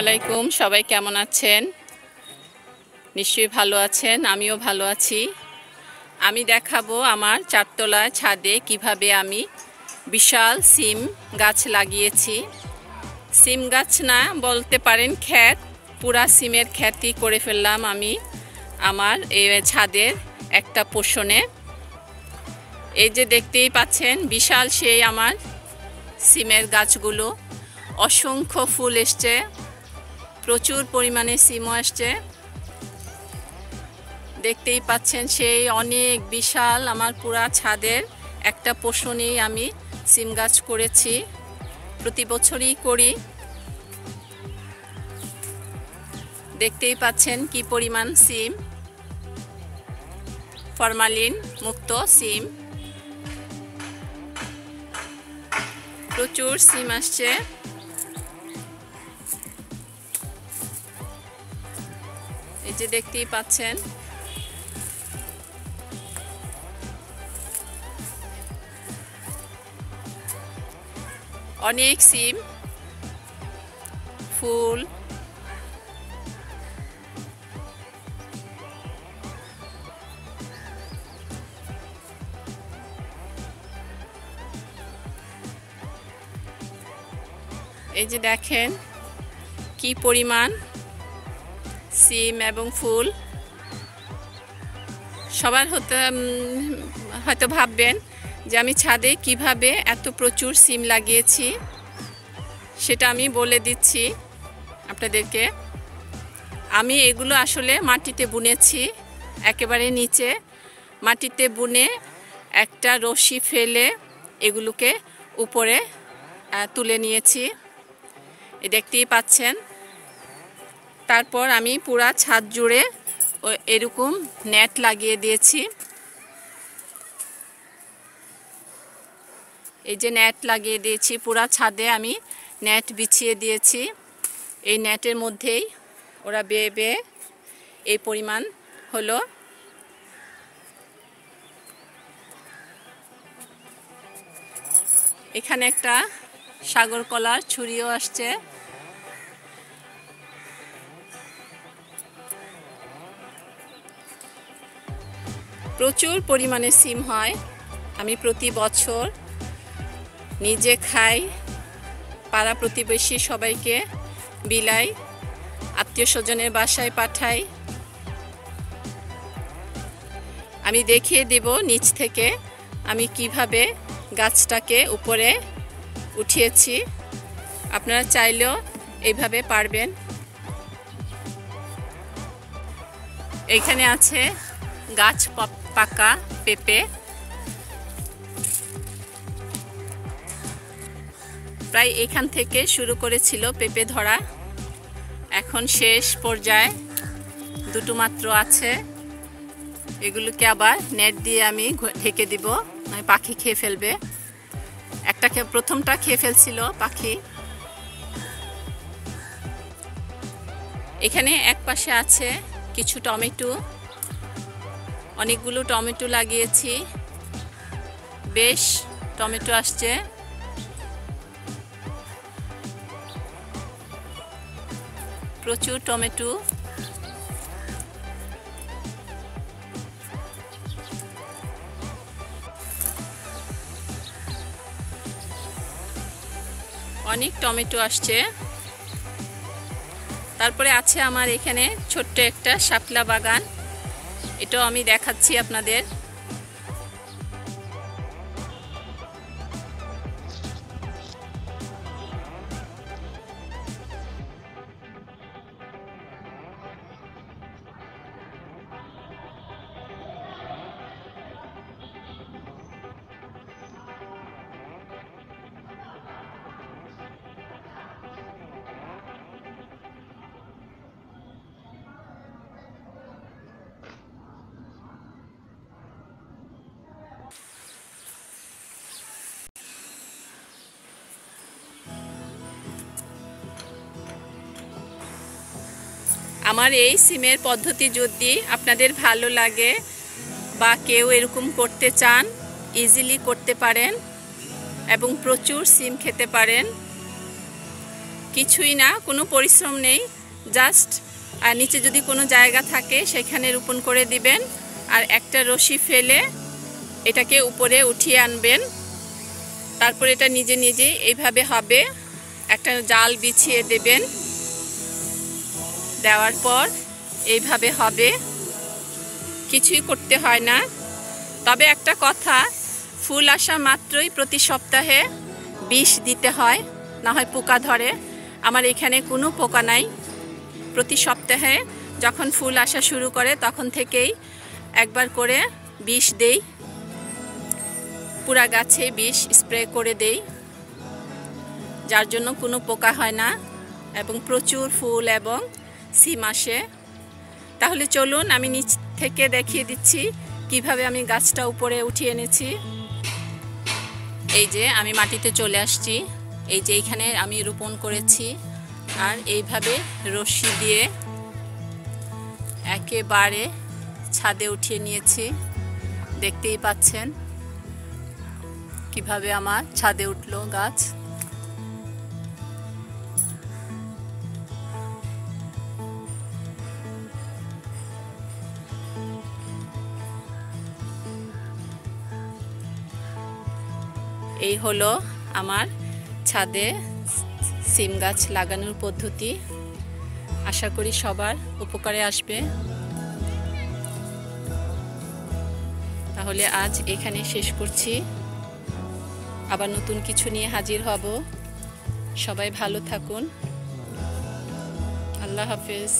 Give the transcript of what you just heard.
আলাইকুম, সবাই কেমন আছেন? নিশ্চয়ই ভালো আছেন, আমিও ভালো আছি। আমি দেখাবো আমার চারতলায় ছাদে কীভাবে আমি বিশাল সিম গাছ লাগিয়েছি। সিম গাছ না বলতে পারেন খ্যাত পুরা সিমের খ্যাতি করে ফেললাম আমি আমার এই ছাদের একটা পোষণে। এই যে দেখতেই পাচ্ছেন, বিশাল সেই আমার সিমের গাছগুলো। অসংখ্য ফুল এসছে প্রচুর পরিমাণে সিমও আসছে। দেখতেই পাচ্ছেন সেই অনেক বিশাল আমার পুরা ছাদের একটা পোষণেই আমি সিম গাছ করেছি। প্রতি বছরই করি। দেখতেই পাচ্ছেন কি পরিমাণ সিম। ফরমালিন মুক্ত সিম। প্রচুর সিম আসছে। যে দেখতেই পাচ্ছেন। অনেক সিম ফুল। এই যে দেখেন কি পরিমাণ। সিম এবং ফুল। সবার হতে হয়তো ভাববেন যে আমি ছাদে কীভাবে এত প্রচুর সিম লাগিয়েছি, সেটা আমি বলে দিচ্ছি আপনাদেরকে। আমি এগুলো আসলে মাটিতে বুনেছি, একেবারে নিচে। মাটিতে বুনে একটা রশি ফেলে এগুলোকে উপরে তুলে নিয়েছি। দেখতেই পাচ্ছেন তারপর আমি পুরা ছাদ জুড়ে এরকম নেট লাগিয়ে দিয়েছি। এই যে নেট লাগিয়ে দিয়েছি, পুরা ছাদে আমি নেট বিছিয়ে দিয়েছি। এই নেটের মধ্যেই ওরা বেয়ে বেয়ে এই পরিমাণ হলো। এখানে একটা সাগর কলার ছুরিও আসছে। প্রচুর পরিমাণে সিম হয়। আমি প্রতি বছর নিজে খাই, পাড়া প্রতিবেশী সবাইকে বিলাই আত্মীয় স্বজনের বাসায় পাঠাই। আমি দেখিয়ে দেব নিচ থেকে আমি কীভাবে গাছটাকে উপরে উঠিয়েছি। আপনারা চাইলেও এইভাবে পারবেন। এখানে আছে গাছ পাকা, পেঁপে। প্রায় এখান থেকে শুরু করেছিল পেঁপে ধরা। এখন শেষ পর্যায়ে দুটো মাত্র আছে। এগুলোকে আবার নেট দিয়ে আমি ঢেকে দিব পাখি খেয়ে ফেলবে। একটা প্রথমটা খেয়ে ফেলছিল পাখি। এখানে এক পাশে আছে কিছু টমেটো। অনেকগুলো টমেটো লাগিয়েছি। বেশ, টমেটো আসছে। প্রচুর টমেটো। অনেক টমেটো আসছে। তারপরে আছে আমার এখানে ছোট্ট একটা শাপলা বাগান। এটাও আমি দেখাচ্ছি আপনাদের। আমার এই সিমের পদ্ধতি যদি আপনাদের ভালো লাগে বা কেউ এরকম করতে চান ইজিলি করতে পারেন এবং প্রচুর সিম খেতে পারেন। কিছুই না, কোনো পরিশ্রম নেই জাস্ট আর নিচে যদি কোনো জায়গা থাকে সেখানে রোপণ করে দিবেন আর একটা রশি ফেলে এটাকে উপরে উঠিয়ে আনবেন। তারপর এটা নিজে নিজে এইভাবে হবে। একটা জাল বিছিয়ে দেবেন। দেওয়ার পর এইভাবে হবে। কিছুই করতে হয় না। তবে একটা কথা, ফুল আসা মাত্রই প্রতি সপ্তাহে বিষ দিতে হয়, না হয় পোকা ধরে। আমার এখানে কোনো পোকা নাই। প্রতি সপ্তাহে যখন ফুল আসা শুরু করে, তখন থেকেই একবার করে বিষ দেই। পুরা গাছে বিষ স্প্রে করে দেই। যার জন্য কোনো পোকা হয় না। এবং প্রচুর ফুল এবং সিম আসে তাহলে চলুন, আমি নিচ থেকে দেখিয়ে দিচ্ছি কীভাবে আমি গাছটা উপরে উঠিয়ে এনেছি। এই যে, আমি মাটিতে চলে আসছি। এই যে, এইখানে আমি রোপণ করেছি। আর এইভাবে রশি দিয়ে একেবারে ছাদে উঠিয়ে নিয়েছি। দেখতেই পাচ্ছেন কীভাবে আমার ছাদে উঠল গাছ। এই হলো আমার ছাদে সিম গাছ লাগানোর পদ্ধতি। আশা করি সবার উপকারে আসবে। তাহলে আজ এখানে শেষ করছি। আবার নতুন কিছু নিয়ে হাজির হব। সবাই ভালো থাকুন। আল্লাহ হাফেজ।